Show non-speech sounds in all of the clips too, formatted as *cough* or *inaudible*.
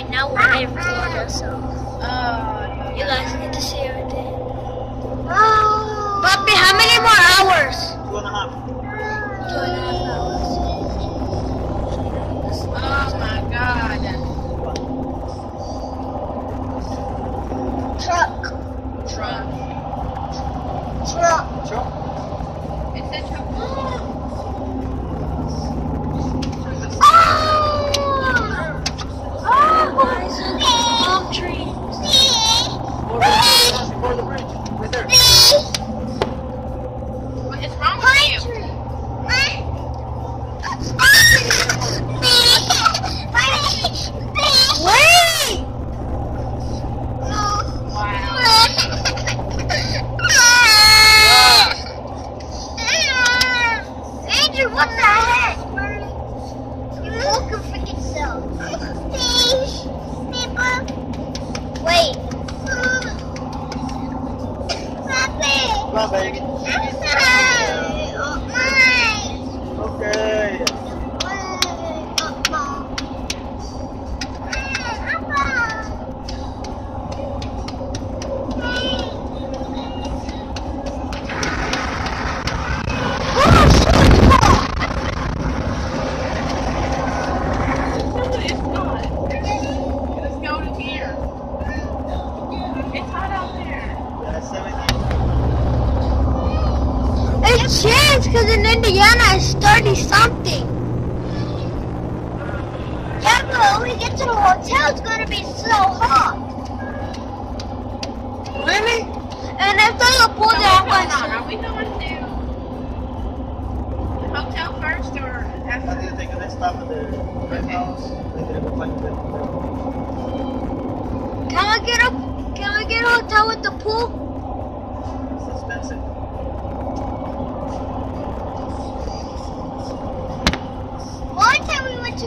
right now we're in Florida, so Uh, you guys get to see everything. Oh. Puppy, how many more hours? Two and a half. Two and a half hours. oh my god. Truck. Truck. Truck. Sure. It said truck. Oh. Oh, palm trees. Before the bridge. Right there. What is wrong with you? Wait! Wow. Andrew, what the heck? You look a freaking self. Wait. On, baby. Okay. It's not. Let's go to here. It's hot out there. Yeah, 17. It's changed because in Indiana it's 30 something. Yeah, but when we get to the hotel, it's gonna be so hot. Really? And if they pull So that what's one. on? Are we going to the hotel first or I after? think take the next stop at the red Okay. house. They're gonna find the Can we get a Can we get a hotel with the pool? It's expensive. One time we went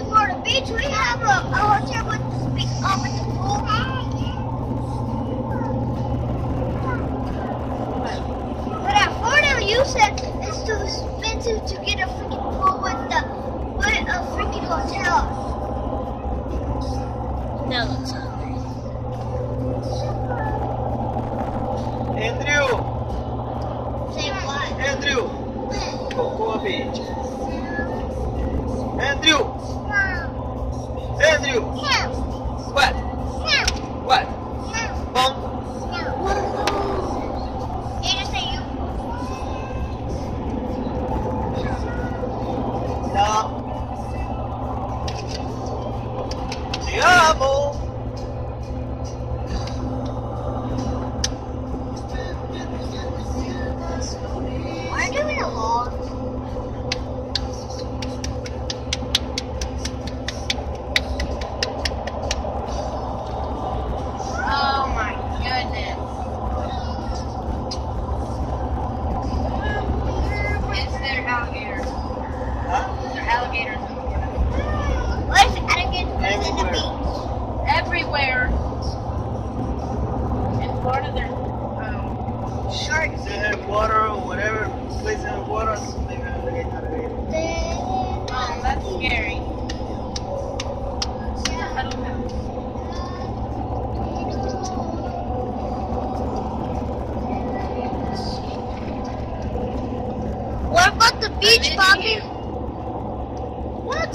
to we have a, a hotel with the big with the pool. But at Florida, you said it's too expensive to get a freaking pool with the with a freaking hotel. No, it's not. Andrew! Say what? Andrew! Cocoa Beach. Andrew! Andrew! What? What? Bong? In Florida, there's um, Sharks. If they have water or whatever place in the water, they're gonna get alligator. oh, that's scary. I don't know. What about the beach, Bobby? you. What?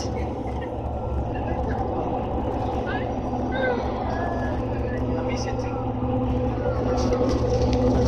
I miss you too. Not Hey now. Oh, limousines. Tomorrow they're sleeping maybe on uh,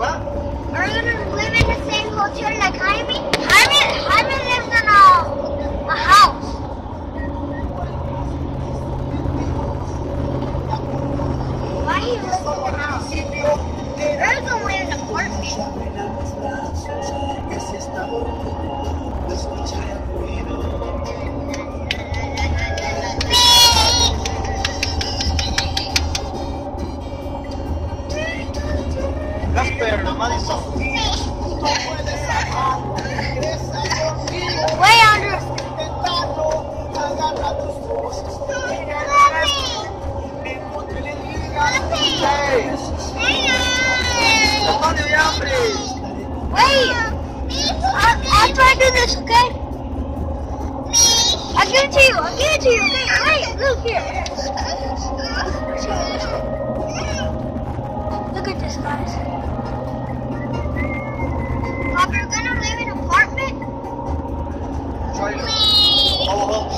What? Are you gonna live in the same hotel like Jaime? Jaime, Jaime Hey! I'll, I'll try to do this, okay? I'll give it to you, I'll give it to you, okay? Wait, look here. Look at this, guys. Pop, you're gonna live in an apartment? Try it. Oh,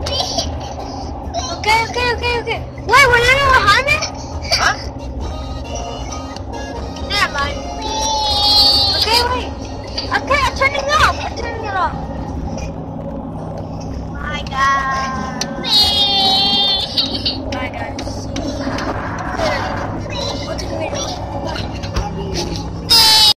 *laughs* okay, okay, okay, okay.